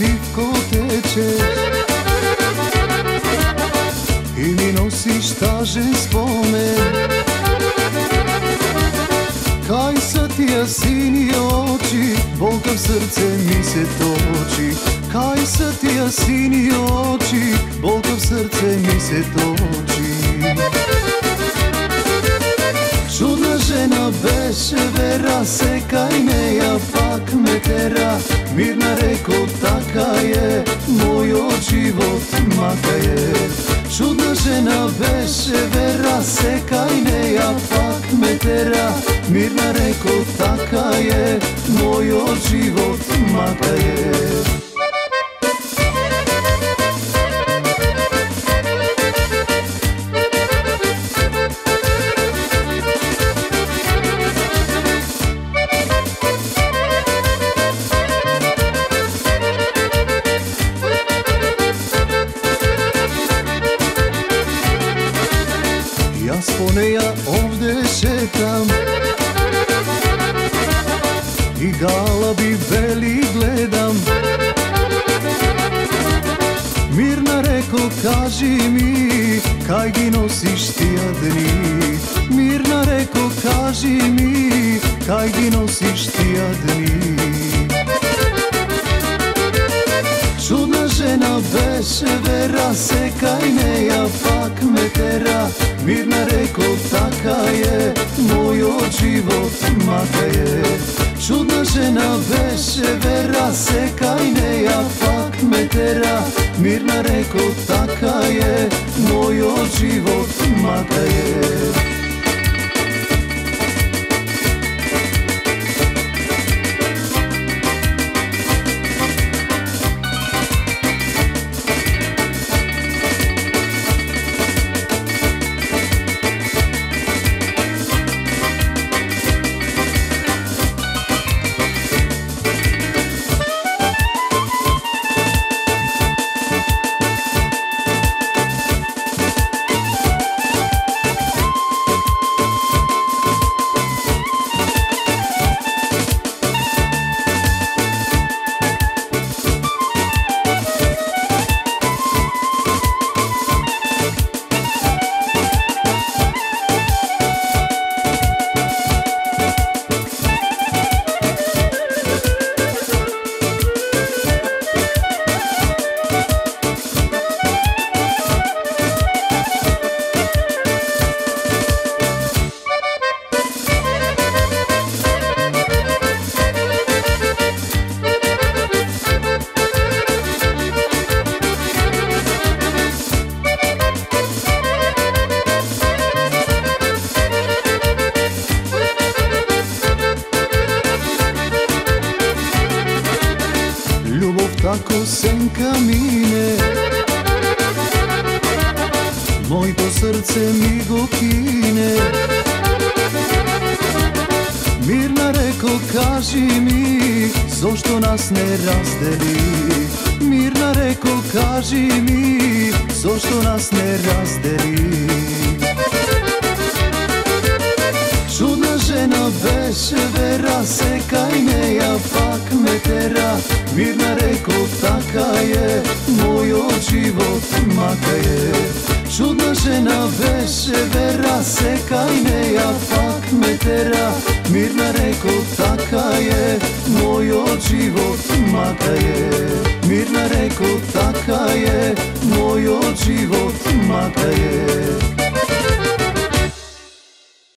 тихо тече. И ми носиш тажен спомен. Кај са тие сини очи, болка в срце ми се точи. Кај са тие сини очи, болка в срце ми се точи. Чудна жена беше Вера, сега me tera Mirna reko taka je. Moj život maka je. Čudna žena beše vera Sekaj ne ja pak me tera Mirna reko taka je. Moj život maka je. По неја овде шетам И галаби бели гледам. Мирна реко кажи ми Кај ги носиш тија дни? Мирна реко кажи ми Кај ги носиш тија дни? Чудна жена беше вера, се кај неја. ševera se kajne ja fak me tera. Mirna reko taka je, moj život maka sen camine Moj to srce mi go kine. Mirna reko kaži mi Zašto nas ne razdeli? Mirna reko kaži mi Zašto nas ne razdeli? Čudna žena veš vera se kaj ne japa живот мака да е. Чудна жена беше вера, се не неја пак ме тера. Мирна реко така е, мојот живот мака да е. Мирна реко така е, мојот живот мака да е.